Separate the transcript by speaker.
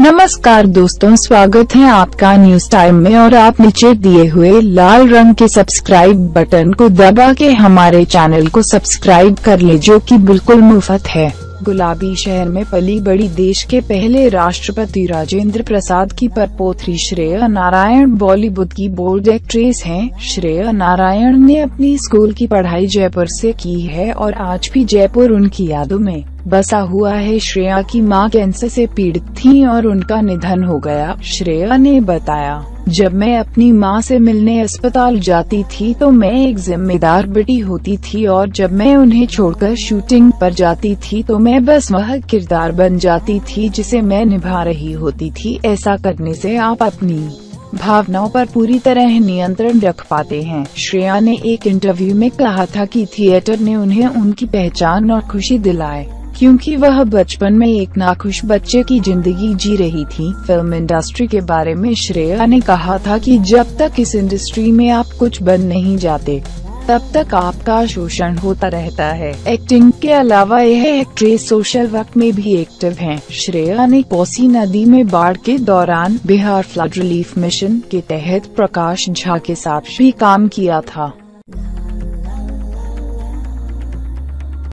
Speaker 1: नमस्कार दोस्तों, स्वागत है आपका न्यूज़ टाइम में और आप नीचे दिए हुए लाल रंग के सब्सक्राइब बटन को दबा के हमारे चैनल को सब्सक्राइब कर ले, जो कि बिल्कुल मुफ़्त है गुलाबी शहर में पली बड़ी देश के पहले राष्ट्रपति राजेंद्र प्रसाद की परपोत्री श्रेय नारायण बॉलीवुड की बोल्ड एक्ट्रेस हैं। श्रेय नारायण ने अपनी स्कूल की पढ़ाई जयपुर से की है और आज भी जयपुर उनकी यादों में बसा हुआ है श्रेया की माँ कैंसर से पीड़ित थी और उनका निधन हो गया। श्रेया ने बताया, जब मैं अपनी माँ से मिलने अस्पताल जाती थी तो मैं एक जिम्मेदार बेटी होती थी और जब मैं उन्हें छोड़कर शूटिंग पर जाती थी तो मैं बस वह किरदार बन जाती थी जिसे मैं निभा रही होती थी। ऐसा करने से आप अपनी भावनाओं पर पूरी तरह नियंत्रण रख पाते हैं। श्रेया ने एक इंटरव्यू में कहा था कि थिएटर ने उन्हें उनकी पहचान और खुशी दिलाए। क्योंकि वह बचपन में एक नाखुश बच्चे की ज़िंदगी जी रही थी। फ़िल्म इंडस्ट्री के बारे में श्रेया ने कहा था कि जब तक इस इंडस्ट्री में आप कुछ बन नहीं जाते, तब तक आपका शोषण होता रहता है। एक्टिंग के अलावा यह एक्ट्रेस सोशल वर्क में भी एक्टिव हैं। श्रेया ने कोसी नदी में बाढ़ के दौरान बिहार फ्लड रिलीफ मिशन के तहत प्रकाश झा के साथ भी काम किया था।